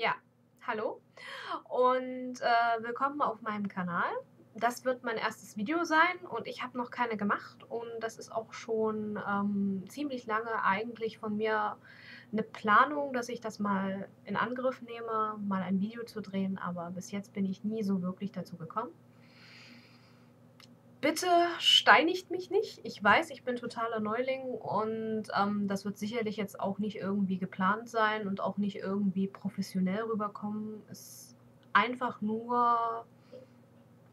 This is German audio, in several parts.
Ja, hallo und äh, willkommen auf meinem Kanal. Das wird mein erstes Video sein und ich habe noch keine gemacht und das ist auch schon ähm, ziemlich lange eigentlich von mir eine Planung, dass ich das mal in Angriff nehme, mal ein Video zu drehen, aber bis jetzt bin ich nie so wirklich dazu gekommen. Bitte steinigt mich nicht. Ich weiß, ich bin totaler Neuling und ähm, das wird sicherlich jetzt auch nicht irgendwie geplant sein und auch nicht irgendwie professionell rüberkommen. Es ist einfach nur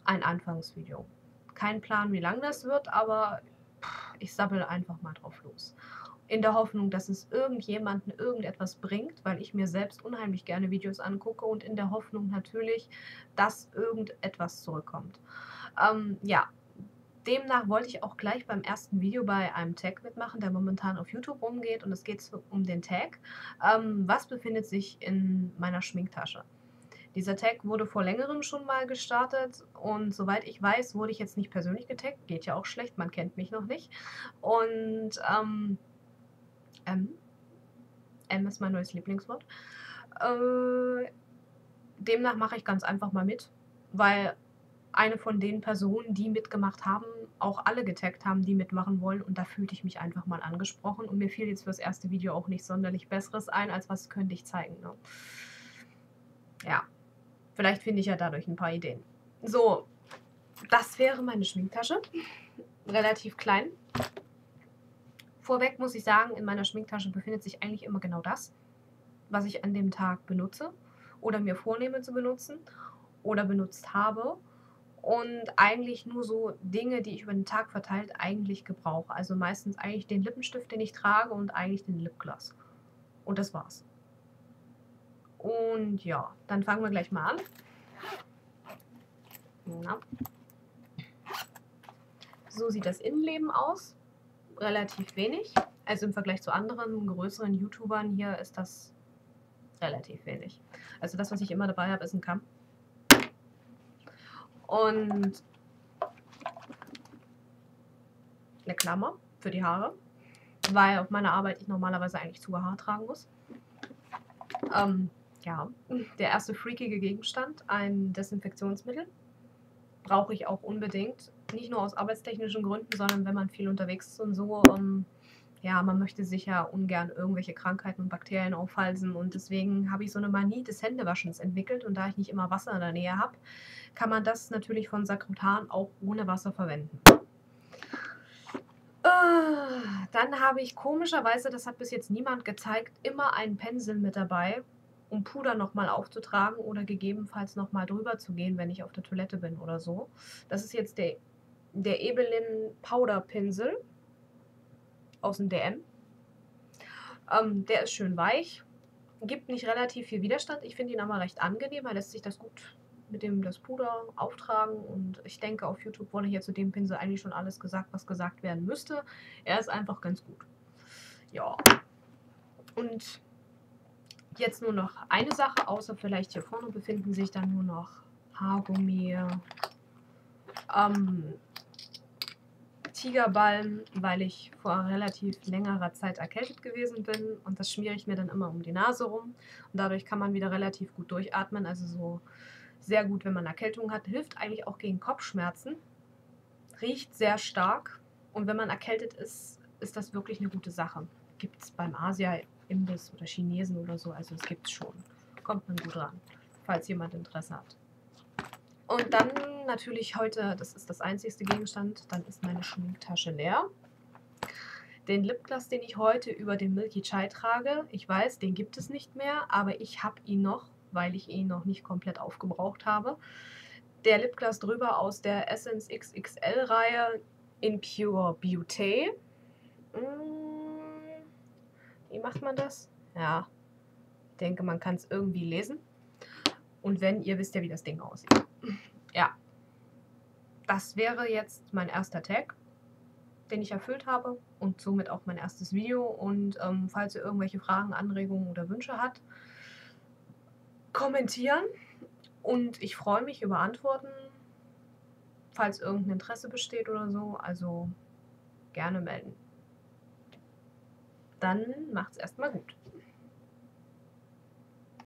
ein Anfangsvideo. Kein Plan, wie lang das wird, aber ich sabbel einfach mal drauf los. In der Hoffnung, dass es irgendjemanden irgendetwas bringt, weil ich mir selbst unheimlich gerne Videos angucke und in der Hoffnung natürlich, dass irgendetwas zurückkommt. Ähm, ja, Demnach wollte ich auch gleich beim ersten Video bei einem Tag mitmachen, der momentan auf YouTube rumgeht. Und es geht um den Tag. Ähm, was befindet sich in meiner Schminktasche? Dieser Tag wurde vor längerem schon mal gestartet und soweit ich weiß, wurde ich jetzt nicht persönlich getaggt. Geht ja auch schlecht, man kennt mich noch nicht. Und ähm, M, M ist mein neues Lieblingswort. Äh, demnach mache ich ganz einfach mal mit, weil eine von den Personen, die mitgemacht haben, auch alle getaggt haben, die mitmachen wollen. Und da fühlte ich mich einfach mal angesprochen. Und mir fiel jetzt fürs erste Video auch nicht sonderlich Besseres ein, als was könnte ich zeigen. Ne? Ja, vielleicht finde ich ja dadurch ein paar Ideen. So, das wäre meine Schminktasche. Relativ klein. Vorweg muss ich sagen, in meiner Schminktasche befindet sich eigentlich immer genau das, was ich an dem Tag benutze oder mir vornehme zu benutzen oder benutzt habe und eigentlich nur so Dinge, die ich über den Tag verteilt eigentlich gebrauche. Also meistens eigentlich den Lippenstift, den ich trage und eigentlich den Lipgloss. Und das war's. Und ja, dann fangen wir gleich mal an. Na. So sieht das Innenleben aus. Relativ wenig. Also im Vergleich zu anderen größeren YouTubern hier ist das relativ wenig. Also das, was ich immer dabei habe, ist ein Kamm. Und eine Klammer für die Haare, weil auf meiner Arbeit ich normalerweise eigentlich zu Haar tragen muss. Ähm, ja, der erste freakige Gegenstand, ein Desinfektionsmittel. Brauche ich auch unbedingt. Nicht nur aus arbeitstechnischen Gründen, sondern wenn man viel unterwegs ist und so. Ähm, ja, man möchte sich ja ungern irgendwelche Krankheiten und Bakterien aufhalsen und deswegen habe ich so eine Manie des Händewaschens entwickelt und da ich nicht immer Wasser in der Nähe habe, kann man das natürlich von Sakrotan auch ohne Wasser verwenden. Äh, dann habe ich komischerweise, das hat bis jetzt niemand gezeigt, immer einen Pinsel mit dabei, um Puder nochmal aufzutragen oder gegebenenfalls nochmal drüber zu gehen, wenn ich auf der Toilette bin oder so. Das ist jetzt der, der Ebelin Powder Pinsel aus dem DM. Ähm, der ist schön weich, gibt nicht relativ viel Widerstand. Ich finde ihn aber recht angenehm. Er lässt sich das gut mit dem das Puder auftragen und ich denke, auf YouTube wurde hier zu dem Pinsel eigentlich schon alles gesagt, was gesagt werden müsste. Er ist einfach ganz gut. Ja. Und jetzt nur noch eine Sache, außer vielleicht hier vorne befinden sich dann nur noch Haargummi, ähm, Tigerbalm, weil ich vor relativ längerer Zeit erkältet gewesen bin und das schmiere ich mir dann immer um die Nase rum und dadurch kann man wieder relativ gut durchatmen, also so sehr gut, wenn man Erkältung hat, hilft eigentlich auch gegen Kopfschmerzen, riecht sehr stark und wenn man erkältet ist, ist das wirklich eine gute Sache. Gibt es beim Asia-Imbiss oder Chinesen oder so, also es gibt es schon. Kommt man gut ran, falls jemand Interesse hat. Und dann natürlich heute, das ist das einzigste Gegenstand, dann ist meine Schminktasche leer. Den Lipgloss, den ich heute über den Milky Chai trage, ich weiß, den gibt es nicht mehr, aber ich habe ihn noch, weil ich ihn noch nicht komplett aufgebraucht habe. Der Lipgloss drüber aus der Essence XXL Reihe in Pure Beauty. Hm, wie macht man das? Ja, ich denke, man kann es irgendwie lesen. Und wenn, ihr wisst ja, wie das Ding aussieht. Das wäre jetzt mein erster Tag, den ich erfüllt habe und somit auch mein erstes Video. Und ähm, falls ihr irgendwelche Fragen, Anregungen oder Wünsche habt, kommentieren. Und ich freue mich über Antworten, falls irgendein Interesse besteht oder so. Also gerne melden. Dann macht's erstmal gut.